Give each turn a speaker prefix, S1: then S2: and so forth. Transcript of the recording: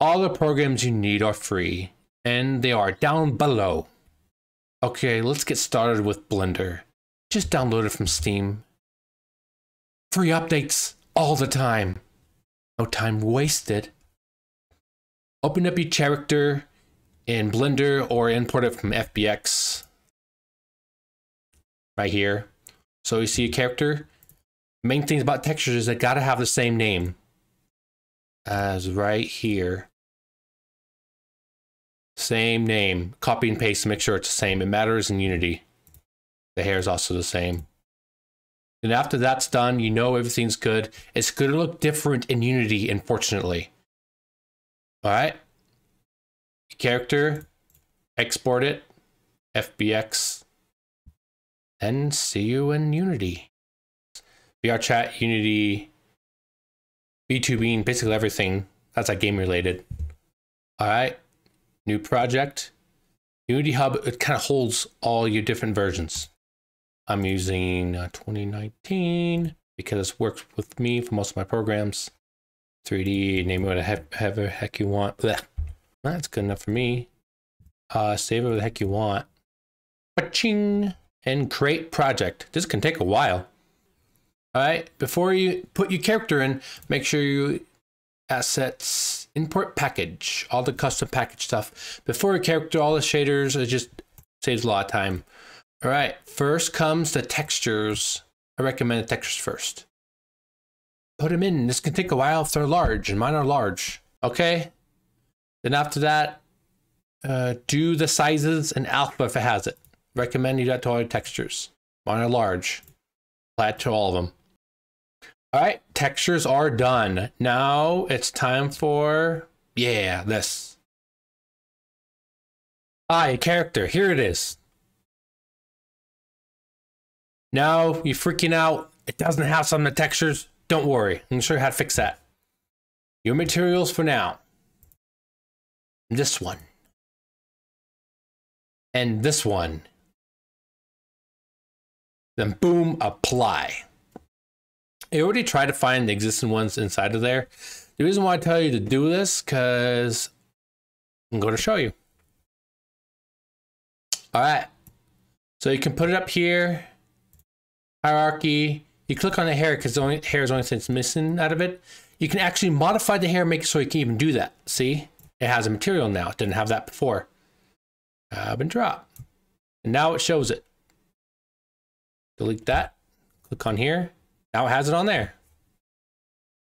S1: All the programs you need are free, and they are down below. Okay, let's get started with Blender. Just download it from Steam. Free updates all the time. No time wasted. Open up your character in Blender or import it from FBX. Right here. So you see a character. Main things about textures is they gotta have the same name as right here. Same name. Copy and paste to make sure it's the same. It matters in Unity. The hair is also the same. And after that's done, you know everything's good. It's going to look different in Unity, unfortunately. All right. Character, export it, FBX, and see you in Unity. VR chat, Unity, B2B, basically everything. That's like game related. All right. New project. Unity Hub, it kind of holds all your different versions. I'm using uh, 2019 because it works with me for most of my programs. 3D, name it whatever the heck you want. Blech. That's good enough for me. Uh, save it the heck you want. Ching and create project. This can take a while. All right, before you put your character in, make sure you assets import package, all the custom package stuff. Before your character, all the shaders, it just saves a lot of time. All right, first comes the textures. I recommend the textures first. Put them in. This can take a while if they're large, and mine are large. Okay. Then after that, uh, do the sizes and alpha if it has it. Recommend you do that to all your textures. Mine are large. Apply it to all of them. All right, textures are done. Now it's time for, yeah, this. Hi, character, here it is. Now you're freaking out. It doesn't have some of the textures. Don't worry, I'm sure how to fix that. Your materials for now. This one. And this one. Then boom, apply. I already tried to find the existing ones inside of there. The reason why I tell you to do this, because I'm going to show you. All right. So you can put it up here, hierarchy. You click on the hair because the only hair is only thing missing out of it. You can actually modify the hair, make it so you can even do that. See, it has a material now. It didn't have that before. Grab and drop. And now it shows it. Delete that. Click on here. Now it has it on there.